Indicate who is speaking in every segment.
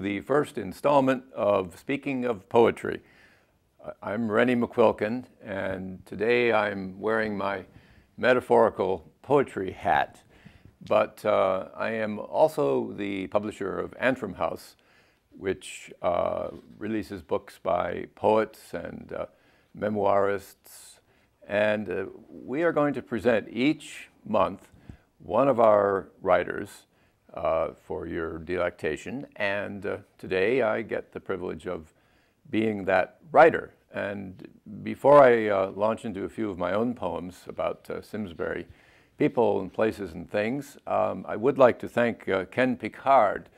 Speaker 1: The first installment of Speaking of Poetry. I'm Rennie McQuilkin, and today I'm wearing my metaphorical poetry hat. But uh, I am also the publisher of Antrim House, which uh, releases books by poets and uh, memoirists. And uh, we are going to present each month one of our writers uh, for your delectation. And uh, today I get the privilege of being that writer. And before I uh, launch into a few of my own poems about uh, Simsbury, people and places and things, um, I would like to thank uh, Ken Picard,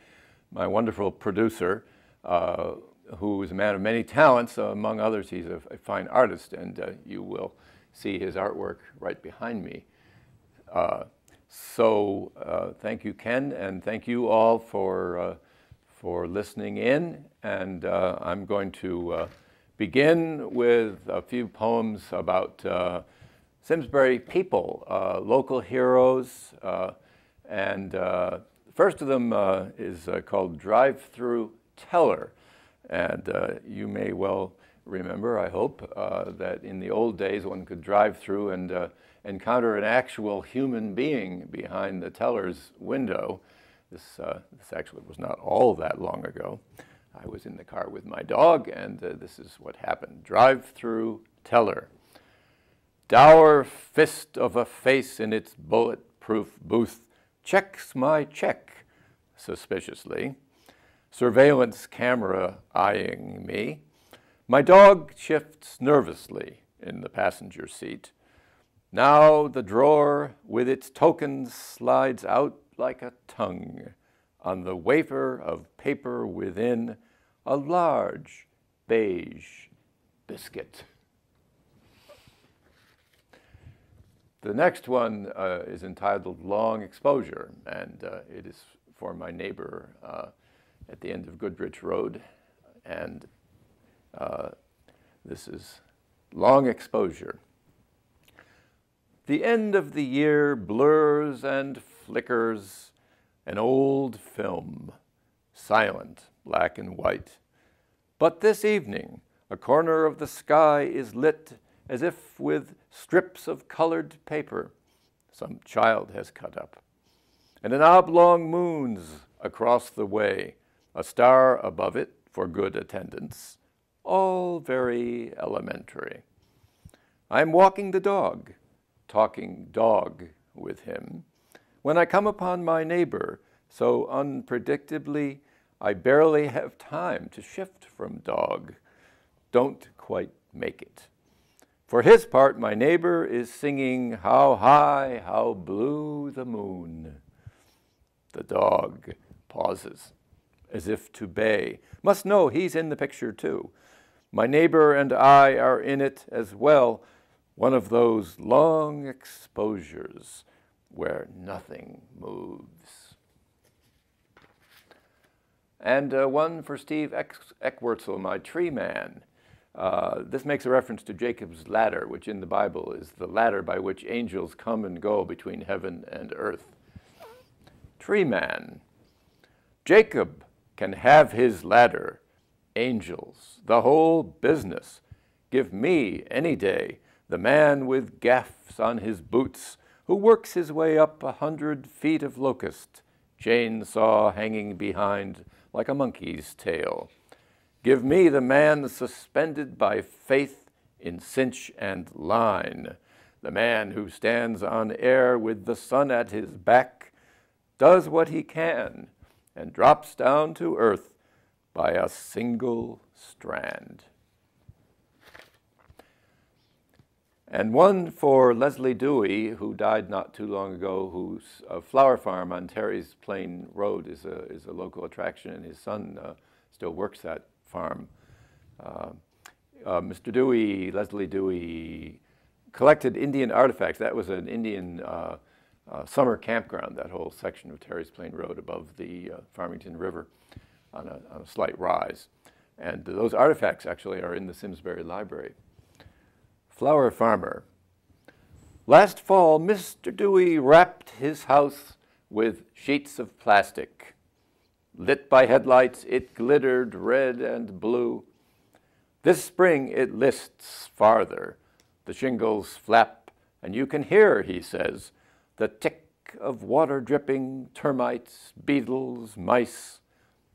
Speaker 1: my wonderful producer, uh, who is a man of many talents. among others, he's a, a fine artist, and you will see his artwork right behind me. So uh, thank you, Ken, and thank you all for, uh, for listening in. And uh, I'm going to uh, begin with a few poems about uh, Simsbury people, uh, local heroes. and the first of them is called Drive Through Teller. And you may well remember, I hope, that in the old days one could drive through and encounter an actual human being behind the teller's window. This, uh, this actually was not all that long ago. I was in the car with my dog, and uh, this is what happened. Drive-through teller. Dour fist of a face in its bulletproof booth checks my check suspiciously. Surveillance camera eyeing me. My dog shifts nervously in the passenger seat. Now the drawer with its tokens slides out like a tongue. On the wafer of paper within, a large beige biscuit. The next one uh, is entitled Long Exposure, and uh, it is for my neighbor uh, at the end of Goodrich Road. And uh, this is Long Exposure. The end of the year blurs and flickers, an old film, silent, black and white. But this evening, a corner of the sky is lit as if with strips of colored paper some child has cut up. And an oblong moon's across the way, a star above it for good attendance, all very elementary. I'm walking the dog talking dog with him, when I come upon my neighbor so unpredictably, I barely have time to shift from dog. Don't quite make it. For his part, my neighbor is singing, How high, how blue the moon. The dog pauses, as if to bay. Must know he's in the picture too. My neighbor and I are in it as well, one of those long exposures where nothing moves. And uh, one for Steve Eckwurzel, my tree man. Uh, this makes a reference to Jacob's ladder, which in the Bible is the ladder by which angels come and go between heaven and earth. Tree man. Jacob can have his ladder, angels, the whole business. Give me any day the man with gaffs on his boots, who works his way up a hundred feet of locust, chainsaw hanging behind like a monkey's tail. Give me the man suspended by faith in cinch and line, the man who stands on air with the sun at his back, does what he can, and drops down to earth by a single strand. And one for Leslie Dewey, who died not too long ago, whose uh, flower farm on Terry's Plain Road is a, is a local attraction, and his son uh, still works that farm. Uh, uh Mr. Dewey, Leslie Dewey, collected Indian artifacts. That was an Indian uh, uh, summer campground, that whole section of Terry's Plain Road above the Farmington River on a, on a slight rise. And those artifacts actually are in the Simsbury Library. Flower Farmer. Last fall, Mr. Dewey wrapped his house with sheets of plastic. Lit by headlights, it glittered red and blue. This spring it lists farther. The shingles flap, and you can hear, he says, the tick of water dripping, termites, beetles, mice.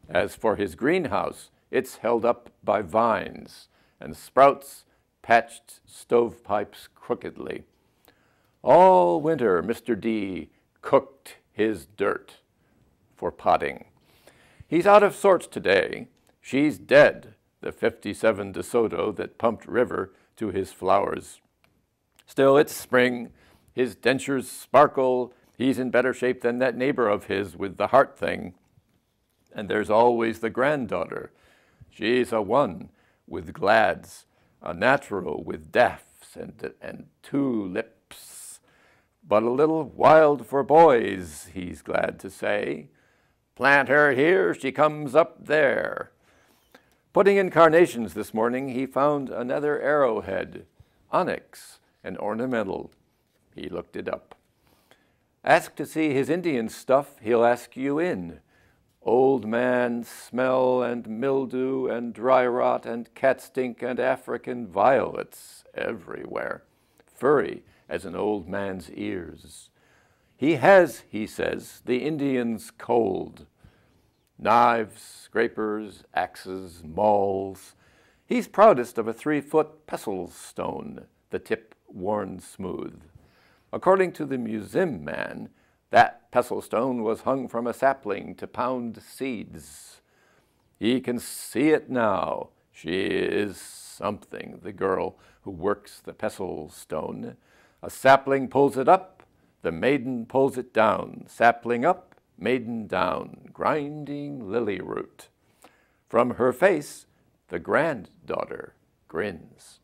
Speaker 1: As for his greenhouse, it's held up by vines and sprouts patched stovepipes crookedly. All winter, Mr. D cooked his dirt for potting. He's out of sorts today. She's dead, the 57 DeSoto that pumped river to his flowers. Still, it's spring. His dentures sparkle. He's in better shape than that neighbor of his with the heart thing. And there's always the granddaughter. She's a one with glads, a natural with daffs and, and two lips. But a little wild for boys, he's glad to say. Plant her here, she comes up there. Putting in carnations this morning, he found another arrowhead, onyx, an ornamental. He looked it up. Ask to see his Indian stuff, he'll ask you in. Old man smell and mildew and dry rot and cat stink and African violets everywhere, furry as an old man's ears. He has, he says, the Indian's cold. Knives, scrapers, axes, mauls. He's proudest of a three foot pestle stone, the tip worn smooth. According to the museum man, that pestle stone was hung from a sapling to pound seeds. He can see it now. She is something, the girl who works the pestle stone. A sapling pulls it up, the maiden pulls it down, sapling up, maiden down, grinding lily root. From her face, the granddaughter grins.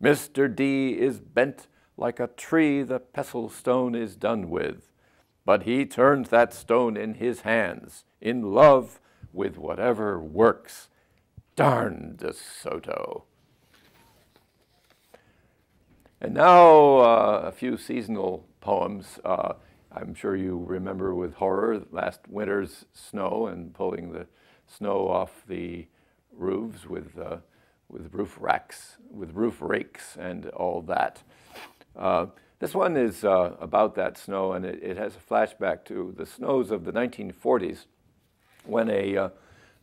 Speaker 1: Mr. D is bent like a tree the pestle stone is done with, but he turns that stone in his hands, in love with whatever works. Darn De Soto. And now uh, a few seasonal poems. Uh, I'm sure you remember with horror last winter's snow and pulling the snow off the roofs with, uh, with roof racks, with roof rakes and all that. This one is uh, about that snow, and it, it, has a flashback to the snows of the 1940s when a uh,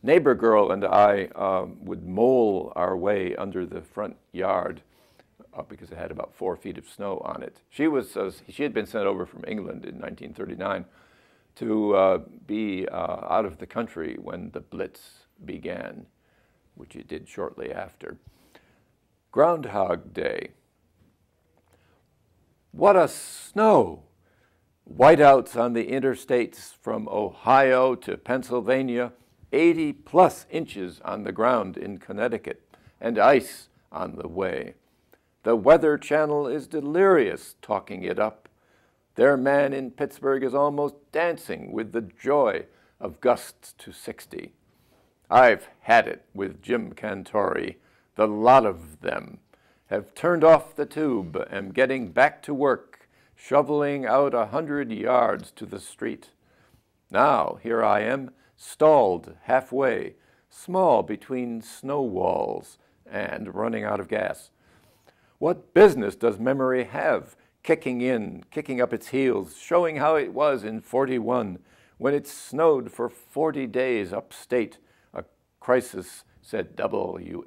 Speaker 1: neighbor girl and I um, would mole our way under the front yard uh, because it had about four feet of snow on it. She was uh, she had been sent over from England in 1939 to uh, be uh, out of the country when the Blitz began, which it did shortly after. Groundhog Day. What a snow! Whiteouts on the interstates from Ohio to Pennsylvania, 80 plus inches on the ground in Connecticut, and ice on the way. The Weather Channel is delirious talking it up. Their man in Pittsburgh is almost dancing with the joy of gusts to 60. I've had it with Jim Cantore, The lot of them have turned off the tube and getting back to work, shoveling out a hundred yards to the street. Now here I am, stalled halfway, small between snow walls and running out of gas. What business does memory have kicking in, kicking up its heels, showing how it was in 41 when it snowed for 40 days upstate? A crisis, said WHAM.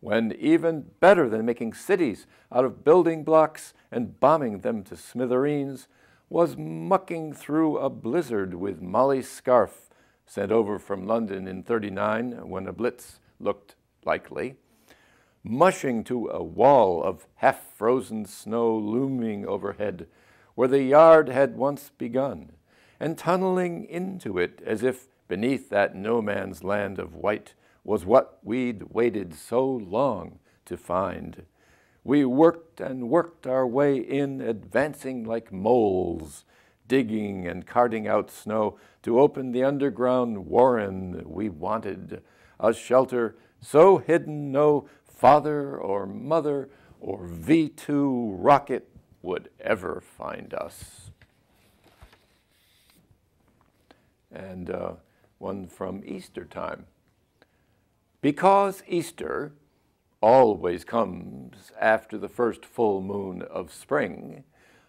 Speaker 1: When even better than making cities out of building blocks and bombing them to smithereens was mucking through a blizzard with Molly Scarf, sent over from London in 39 when a blitz looked likely mushing to a wall of half frozen snow looming overhead where the yard had once begun, and tunneling into it as if beneath that no man's land of white was what we'd waited so long to find. We worked and worked our way in, advancing like moles, digging and carting out snow to open the underground warren we wanted, a shelter so hidden no father or mother or V 2 rocket would ever find us. and uh, one from Easter time. Because Easter always comes after the first full moon of spring,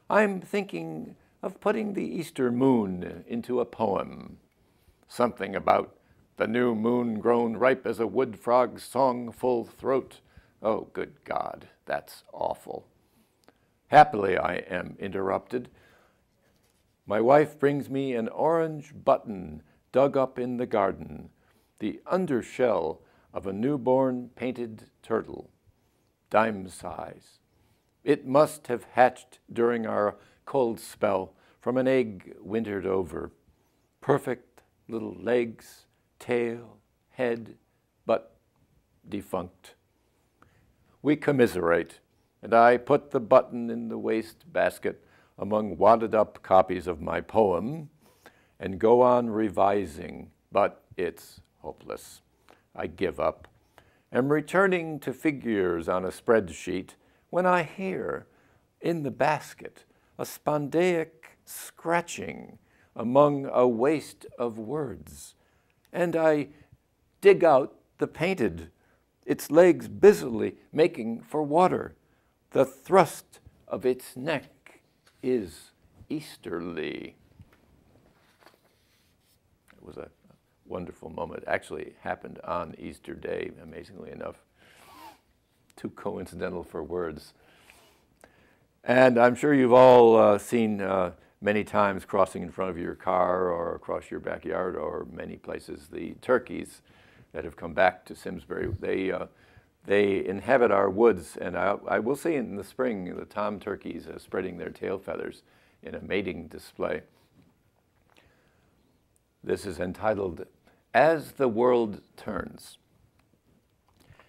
Speaker 1: I'm thinking of putting the Easter moon into a poem. Something about the new moon grown ripe as a wood frog's song full throat. Oh, good God, that's awful. Happily, I am interrupted. My wife brings me an orange button dug up in the garden, the undershell of a newborn painted turtle, dime size. It must have hatched during our cold spell from an egg wintered over. Perfect little legs, tail, head, but defunct. We commiserate, and I put the button in the waste basket among wadded up copies of my poem and go on revising, but it's hopeless. I give up. Am returning to figures on a spreadsheet when I hear in the basket a spondaic scratching among a waste of words. And I dig out the painted, its legs busily making for water. The thrust of its neck is easterly. It was a wonderful moment. Actually, happened on Easter Day, amazingly enough. Too coincidental for words. And I'm sure you've all uh, seen uh, many times crossing in front of your car or across your backyard or many places the turkeys that have come back to Simsbury. They, uh, they inhabit our woods, and I, I, will say in the spring, the tom turkeys are spreading their tail feathers in a mating display. This is entitled As the World Turns.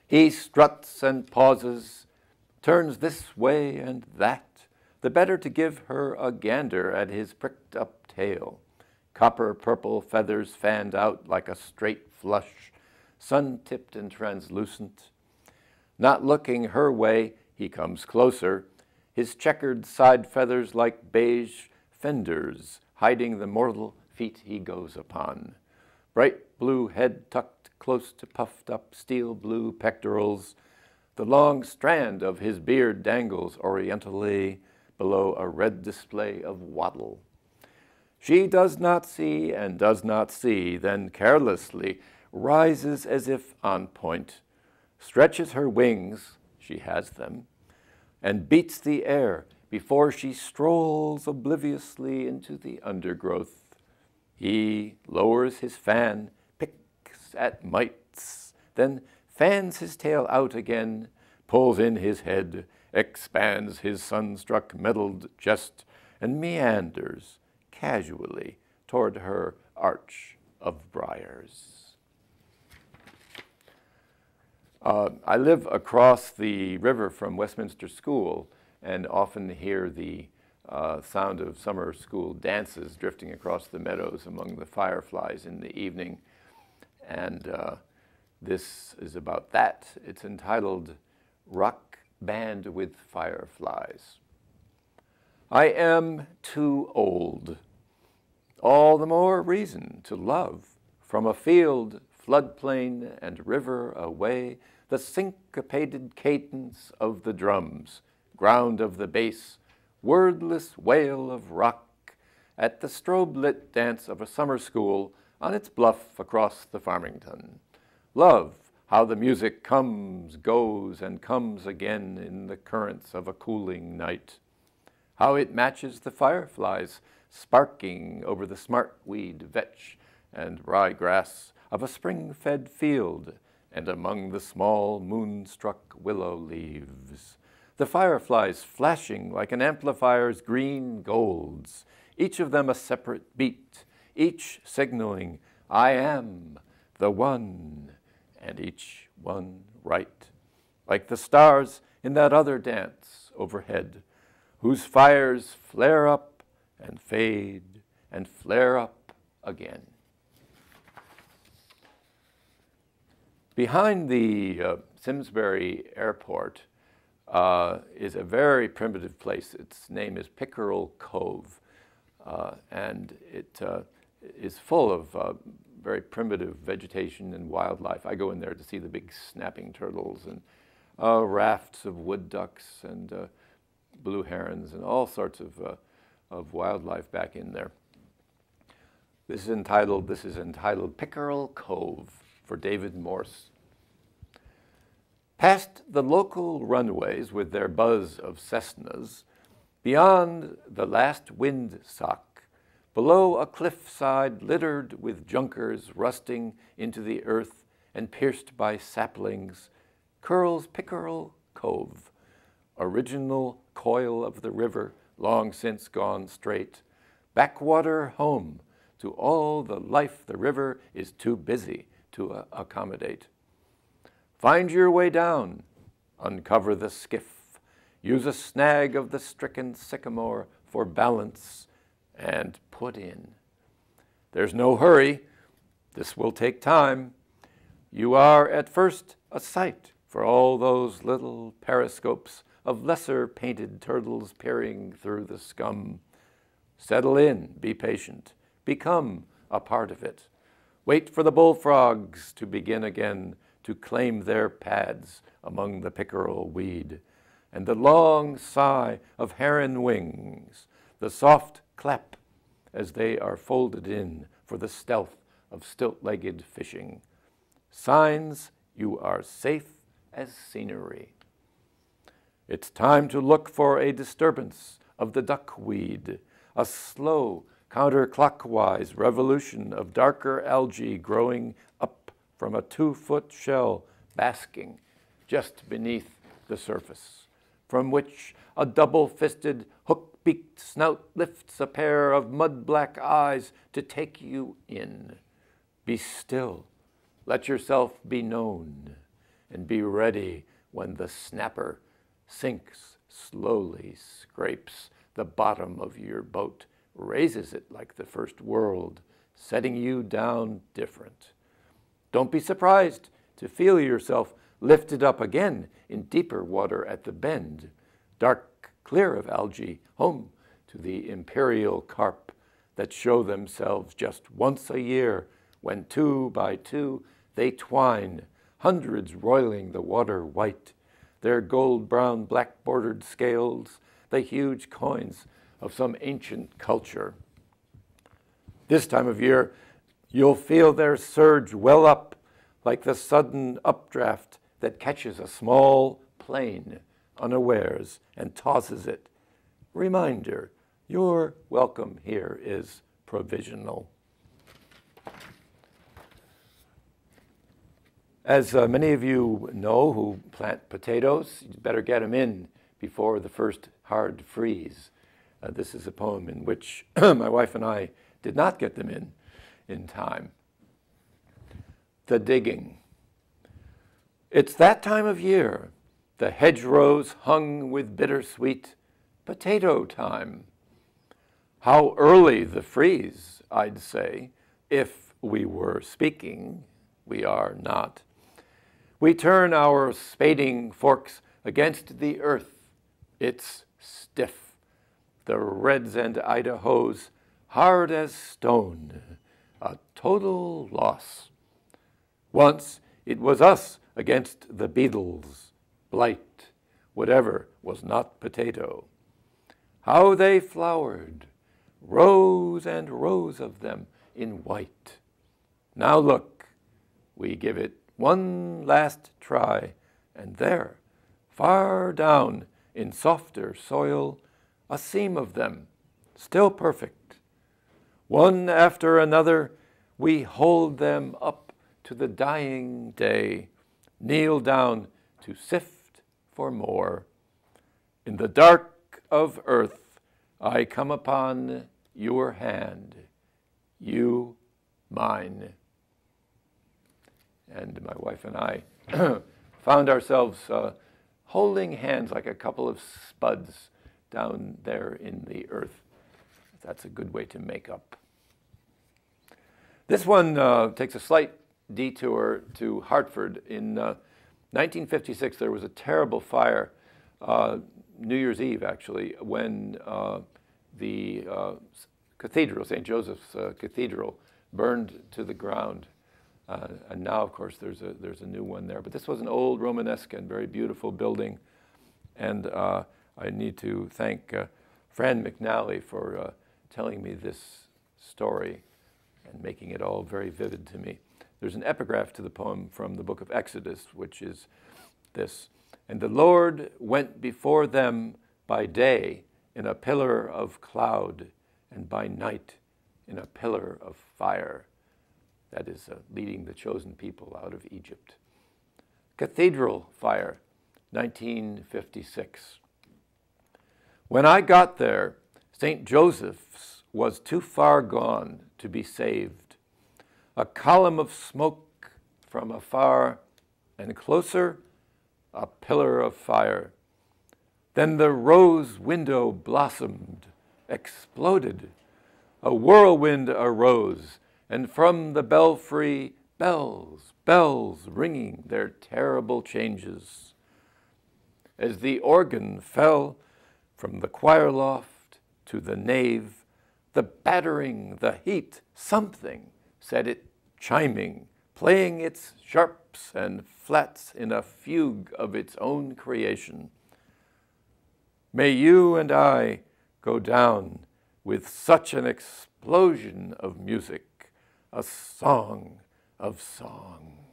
Speaker 1: He struts and pauses, turns this way and that, the better to give her a gander at his pricked up tail. Copper purple feathers fanned out like a straight flush, sun tipped and translucent. Not looking her way, he comes closer, his checkered side feathers like beige fenders hiding the mortal feet he goes upon. Bright blue head tucked close to puffed up steel blue pectorals. The long strand of his beard dangles orientally below a red display of wattle. She does not see and does not see, then carelessly rises as if on point, stretches her wings, she has them, and beats the air before she strolls obliviously into the undergrowth. He lowers his fan, at mites, then fans his tail out again, pulls in his head, expands his sunstruck metalled chest, and meanders casually toward her arch of briars. Uh, I live across the river from Westminster School and often hear the uh, sound of summer school dances drifting across the meadows among the fireflies in the evening. And uh, this is about that. It's entitled Rock Band with Fireflies. I am too old. All the more reason to love from a field, floodplain, and river away the syncopated cadence of the drums, ground of the bass, wordless wail of rock at the strobe lit dance of a summer school on its bluff across the Farmington. Love how the music comes, goes, and comes again in the currents of a cooling night. How it matches the fireflies sparking over the smartweed, vetch, and ryegrass of a spring fed field and among the small moon struck willow leaves the fireflies flashing like an amplifier's green golds, each of them a separate beat, each signaling, I am the one, and each one right, like the stars in that other dance overhead, whose fires flare up and fade and flare up again. Behind the uh, Simsbury Airport, uh, is a very primitive place. Its name is Pickerel Cove, uh, and it uh, is full of uh, very primitive vegetation and wildlife. I go in there to see the big snapping turtles and uh, rafts of wood ducks and uh, blue herons and all sorts of, uh, of wildlife back in there. This is entitled, this is entitled Pickerel Cove for David Morse. Past the local runways with their buzz of Cessnas, beyond the last wind sock, below a cliffside littered with junkers rusting into the earth and pierced by saplings, curls Pickerel Cove, original coil of the river, long since gone straight, backwater home to all the life the river is too busy to uh, accommodate. Find your way down, uncover the skiff, use a snag of the stricken sycamore for balance, and put in. There's no hurry. This will take time. You are at first a sight for all those little periscopes of lesser painted turtles peering through the scum. Settle in, be patient, become a part of it. Wait for the bullfrogs to begin again to claim their pads among the pickerel weed, and the long sigh of heron wings, the soft clap as they are folded in for the stealth of stilt legged fishing. Signs you are safe as scenery. It's time to look for a disturbance of the duckweed, a slow counterclockwise revolution of darker algae growing up from a two foot shell basking just beneath the surface, from which a double fisted, hook beaked snout lifts a pair of mud black eyes to take you in. Be still, let yourself be known and be ready when the snapper sinks, slowly scrapes the bottom of your boat, raises it like the first world, setting you down different. Don't be surprised to feel yourself lifted up again in deeper water at the bend, dark clear of algae, home to the imperial carp that show themselves just once a year when two by two they twine hundreds roiling the water white, their gold brown black bordered scales, the huge coins of some ancient culture. This time of year, you'll feel their surge well up like the sudden updraft that catches a small plane unawares and tosses it. Reminder your welcome here is provisional. As uh, many of you know who plant potatoes, you better get them in before the first hard freeze. Uh, this is a poem in which my wife and I did not get them in in time. The digging. It's that time of year, the hedgerows hung with bittersweet, potato time. How early the freeze, I'd say, if we were speaking. We are not. We turn our spading forks against the earth. It's stiff. The Reds and Idahos hard as stone. A total loss. Once it was us against the beetles, blight, whatever was not potato. How they flowered, rows and rows of them in white. Now look, we give it one last try, and there, far down in softer soil, a seam of them, still perfect. One after another, we hold them up to the dying day, kneel down to sift for more. In the dark of earth, I come upon your hand, you mine and my wife and I found ourselves uh, holding hands like a couple of spuds down there in the earth. That's a good way to make up. This one uh, takes a slight detour to Hartford. In uh, 1956, there was a terrible fire, uh, New Year's Eve actually, when uh, the uh, cathedral, St. Joseph's uh, Cathedral, burned to the ground. Uh, and now, of course, there's a, there's a new one there. But this was an old Romanesque and very beautiful building. And uh, I need to thank Fran McNally for telling me this story and making it all very vivid to me. There's an epigraph to the poem from the book of Exodus, which is this And the Lord went before them by day in a pillar of cloud, and by night in a pillar of fire. That is, uh, leading the chosen people out of Egypt. Cathedral fire, 1956. When I got there, St. Joseph's was too far gone to be saved. A column of smoke from afar, and closer, a pillar of fire. Then the rose window blossomed, exploded. A whirlwind arose, and from the belfry, bells, bells ringing their terrible changes. As the organ fell from the choir loft to the nave, the battering, the heat, something set it chiming, playing its sharps and flats in a fugue of its own creation. May you and I go down with such an explosion of music, a song of songs.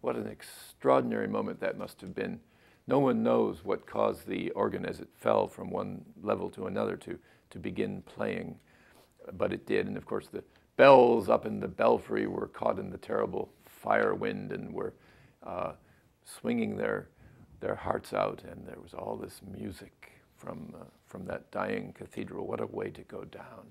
Speaker 1: What an extraordinary moment that must have been. No one knows what caused the organ as it fell from one level to another to, to begin playing, but it did. And of course, the bells up in the belfry were caught in the terrible fire wind and were uh, swinging their their hearts out, and there was all this music from, uh, from that dying cathedral. What a way to go down.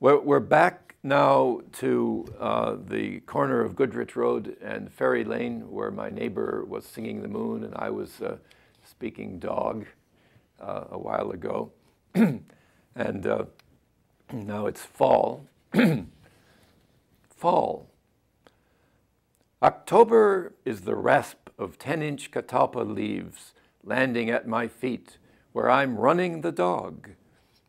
Speaker 1: We're, we're back now to uh, the corner of Goodrich Road and Ferry Lane, where my neighbor was singing the moon and I was uh, speaking dog uh, a while ago. and uh, now it's fall. fall. October is the rasp of 10 inch catalpa leaves landing at my feet where I'm running the dog.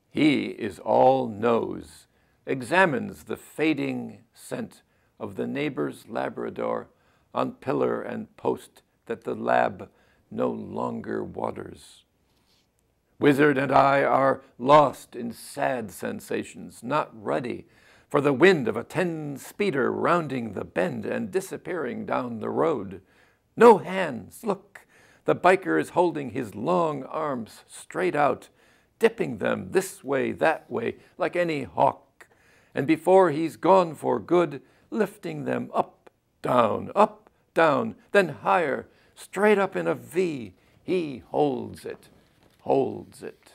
Speaker 1: He is all nose, examines the fading scent of the neighbor's Labrador on pillar and post that the lab no longer waters. Wizard and I are lost in sad sensations, not ready for the wind of a 10 speeder rounding the bend and disappearing down the road. No hands, look! The biker is holding his long arms straight out, dipping them this way, that way, like any hawk. And before he's gone for good, lifting them up, down, up, down, then higher, straight up in a V. He holds it, holds it.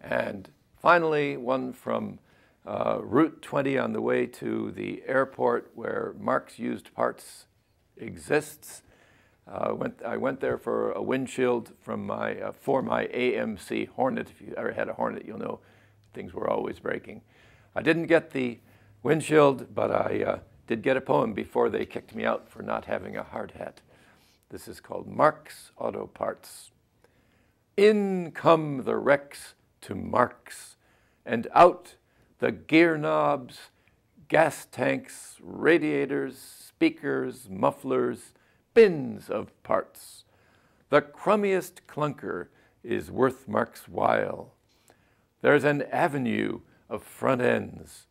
Speaker 1: And finally, one from uh, Route 20 on the way to the airport where Mark's Used Parts exists. Uh, went, I went there for a windshield from my, uh, for my AMC Hornet. If you ever had a Hornet, you'll know things were always breaking. I didn't get the windshield, but I uh, did get a poem before they kicked me out for not having a hard hat. This is called Mark's Auto Parts. In come the wrecks to Mark's, and out the gear knobs, gas tanks, radiators, speakers, mufflers, bins of parts. The crummiest clunker is worth Mark's while. There's an avenue of front ends,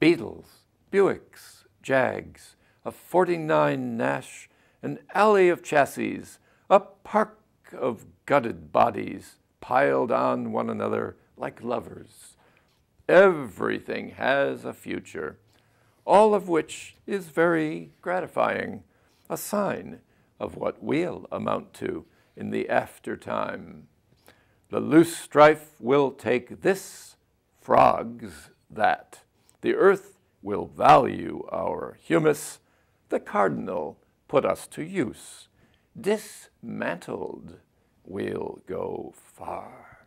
Speaker 1: Beetles, Buicks, Jags, a 49 Nash, an alley of chassis, a park of gutted bodies piled on one another like lovers. Everything has a future, all of which is very gratifying, a sign of what we'll amount to in the aftertime. The loose strife will take this, frogs that. The earth will value our humus, the cardinal put us to use. Dismantled, we'll go far.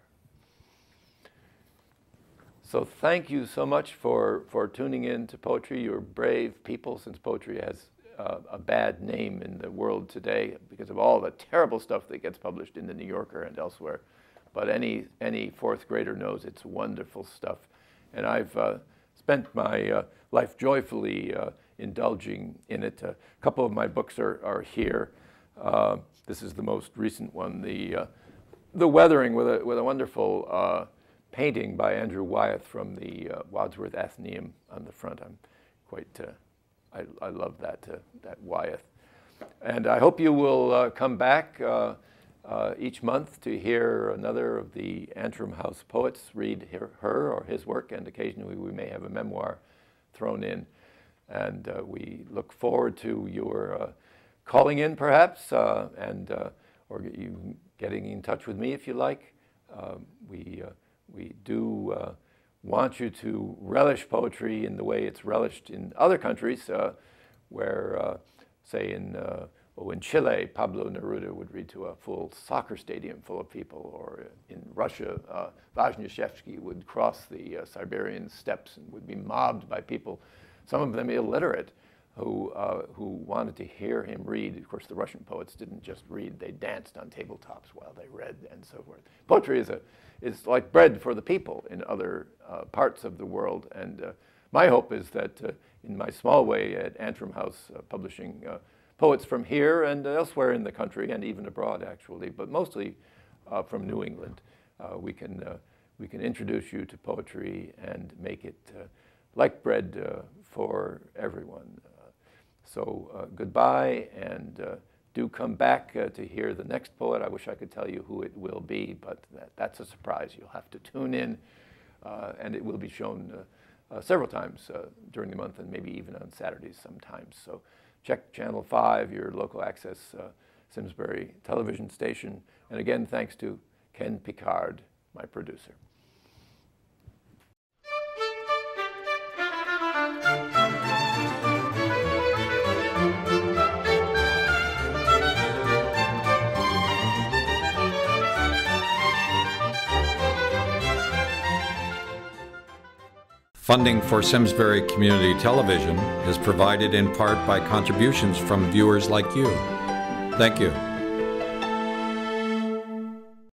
Speaker 1: So thank you so much for, for tuning in to poetry. You're brave people since poetry has uh, a bad name in the world today because of all the terrible stuff that gets published in the New Yorker and elsewhere. but any, any fourth grader knows it's wonderful stuff. And I've uh, spent my uh, life joyfully uh, indulging in it. A couple of my books are, are here. Uh, this is the most recent one, the, uh, the Weathering, with a, with a wonderful uh, painting by Andrew Wyeth from the Wadsworth Atheneum on the front. I'm quite, I, I love that, that Wyeth. And I hope you will come back uh, each month to hear another of the Antrim House poets read her, her, or his work, and occasionally we may have a memoir thrown in. And uh, we look forward to your uh, calling in, perhaps, uh, and uh, or you getting in touch with me if you like. Um, we uh, we do want you to relish poetry in the way it's relished in other countries, where, say, in well, in Chile, Pablo Neruda would read to a full soccer stadium full of people, or in Russia, uh, Voznesensky would cross the uh, Siberian steppes and would be mobbed by people, some of them illiterate, who, uh, who wanted to hear him read. Of course, the Russian poets didn't just read, they danced on tabletops while they read and so forth. Poetry is, a, is like bread for the people in other uh, parts of the world, and uh, my hope is that uh, in my small way at Antrim House Publishing, poets from here and elsewhere in the country and even abroad, actually, but mostly uh, from New England. Uh, we, can, uh, we can introduce you to poetry and make it uh, like bread uh, for everyone. So uh, goodbye and uh, do come back uh, to hear the next poet. I wish I could tell you who it will be, but that, that's a surprise. You'll have to tune in, and it will be shown several times during the month and maybe even on Saturdays sometimes. So check Channel 5, your local access uh, Simsbury television station. And again, thanks to Ken Picard, my producer.
Speaker 2: Funding for Simsbury Community Television is provided in part by contributions from viewers like you. Thank you.